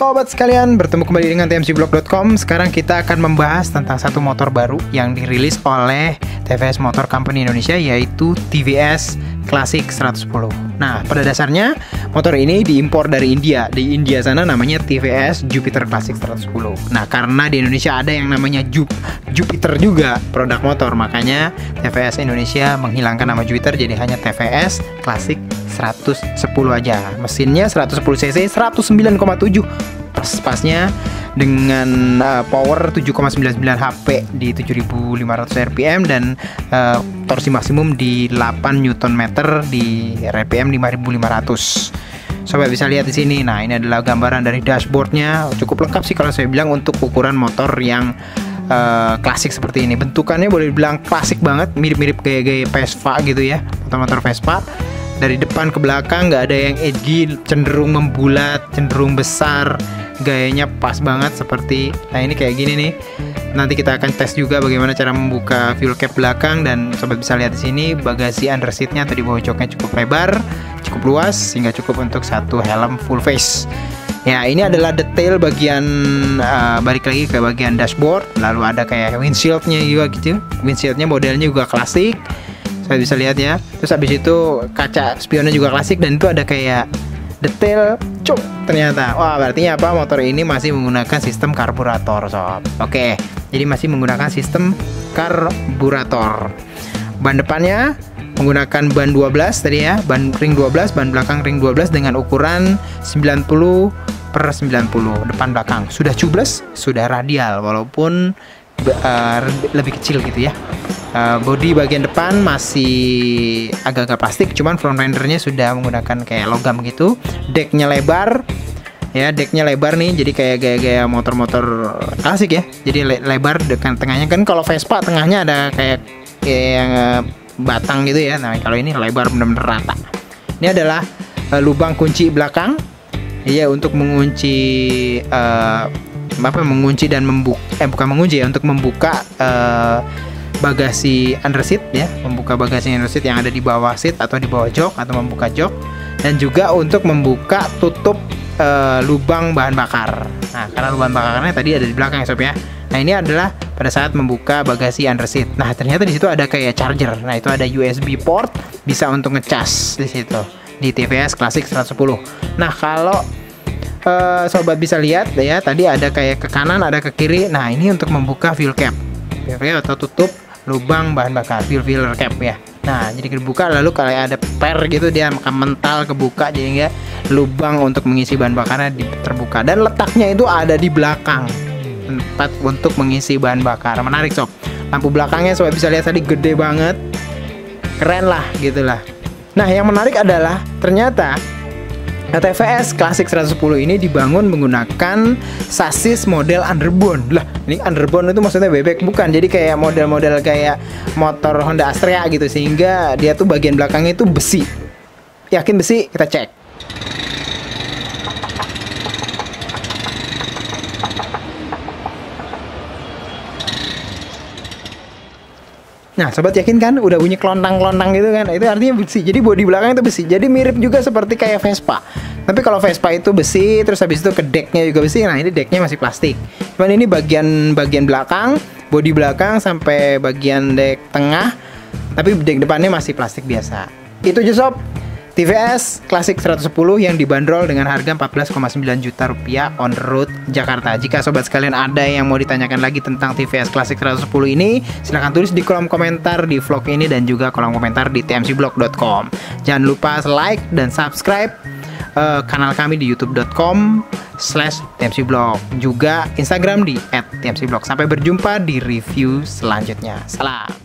Sobat sekalian, bertemu kembali dengan tmcblog.com. Sekarang kita akan membahas tentang satu motor baru yang dirilis oleh TVS Motor Company Indonesia yaitu TVS Classic 110. Nah, pada dasarnya motor ini diimpor dari India. Di India sana namanya TVS Jupiter Classic 110. Nah, karena di Indonesia ada yang namanya Jup Jupiter juga produk motor, makanya TVS Indonesia menghilangkan nama Jupiter jadi hanya TVS Classic 110 aja. Mesinnya 110 cc 109,7 pas-pasnya dengan uh, power 7,99 HP di 7500 rpm dan uh, torsi maksimum di 8 Nm di rpm 5500. Sobat bisa lihat di sini. Nah, ini adalah gambaran dari dashboardnya. Cukup lengkap sih kalau saya bilang untuk ukuran motor yang uh, klasik seperti ini. Bentukannya boleh dibilang klasik banget, mirip-mirip gaya-gaya Vespa gitu ya, motor-motor Vespa dari depan ke belakang nggak ada yang edgy cenderung membulat cenderung besar. Gayanya pas banget seperti nah ini kayak gini nih. Nanti kita akan tes juga bagaimana cara membuka fuel cap belakang dan sobat bisa lihat di sini bagasi under seatnya atau di bawah joknya cukup lebar cukup luas sehingga cukup untuk satu helm full face. Ya ini adalah detail bagian uh, balik lagi ke bagian dashboard. Lalu ada kayak windshieldnya juga gitu. Windshieldnya modelnya juga klasik saya bisa lihat ya. Terus habis itu kaca spionnya juga klasik dan itu ada kayak detail cuk ternyata. Wah berarti apa? Motor ini masih menggunakan sistem karburator sob. Oke jadi masih menggunakan sistem karburator. Ban depannya menggunakan ban 12 tadi ya ban ring 12 ban belakang ring 12 dengan ukuran 90 per 90 depan belakang. Sudah tubeless sudah radial walaupun uh, lebih kecil gitu ya uh, body bagian depan masih agak-agak plastik cuman front rendernya sudah menggunakan kayak logam gitu. Decknya lebar ya decknya lebar nih jadi kayak gaya-gaya motor-motor klasik ya. Jadi le lebar dekat tengahnya. Kan kalau Vespa tengahnya ada kayak kayak yang uh, batang gitu ya. Nah kalau ini lebar benar-benar rata. Ini adalah uh, lubang kunci belakang. Iya untuk mengunci uh, apa mengunci dan membuka eh bukan mengunci ya untuk membuka uh, bagasi under seat ya, membuka bagasi under seat yang ada di bawah seat atau di bawah jok atau membuka jok dan juga untuk membuka tutup uh, lubang bahan bakar. Nah, karena lubang bakarnya tadi ada di belakang ya, sob ya. Nah, ini adalah pada saat membuka bagasi under seat. Nah, ternyata di situ ada kayak charger. Nah, itu ada USB port bisa untuk ngecas di situ di TVS Classic 110. Nah, kalau uh, sobat bisa lihat ya, tadi ada kayak ke kanan, ada ke kiri. Nah, ini untuk membuka fuel cap. Fuel cap atau tutup lubang bahan bakar fuel filler cap ya. Nah jadi kebuka lalu kalau ada per gitu dia akan mental kebuka jadi enggak lubang untuk mengisi bahan bakarnya terbuka. Dan letaknya itu ada di belakang. Tempat untuk mengisi bahan bakar. Menarik sob. Lampu belakangnya sobat bisa lihat tadi gede banget. Keren lah gitulah nah yang menarik adalah ternyata Nah, TVS Classic 110 ini dibangun menggunakan sasis model underbone. Lah, ini underbone itu maksudnya bebek bukan. Jadi kayak model-model kayak motor Honda Astrea gitu sehingga dia tuh bagian belakangnya itu besi. Yakin besi? Kita cek. Nah, sobat yakin kan udah bunyi kelontang-kelontang gitu kan? Itu artinya besi. Jadi bodi belakang itu besi. Jadi mirip juga seperti kayak Vespa. Tapi kalau Vespa itu besi, terus habis itu ke decknya juga besi. Nah, ini decknya masih plastik. Cuman ini bagian bagian belakang, bodi belakang sampai bagian deck tengah, tapi deck depannya masih plastik biasa. Itu aja sob. TVS Classic 110 yang dibanderol dengan harga 14,9 juta rupiah on road Jakarta. Jika sobat sekalian ada yang mau ditanyakan lagi tentang TVS Classic 110 ini, silahkan tulis di kolom komentar di vlog ini dan juga kolom komentar di tmcblog.com. Jangan lupa like dan subscribe uh, kanal kami di youtube.com slash tmcblog juga Instagram di at tmcblog sampai berjumpa di review selanjutnya salam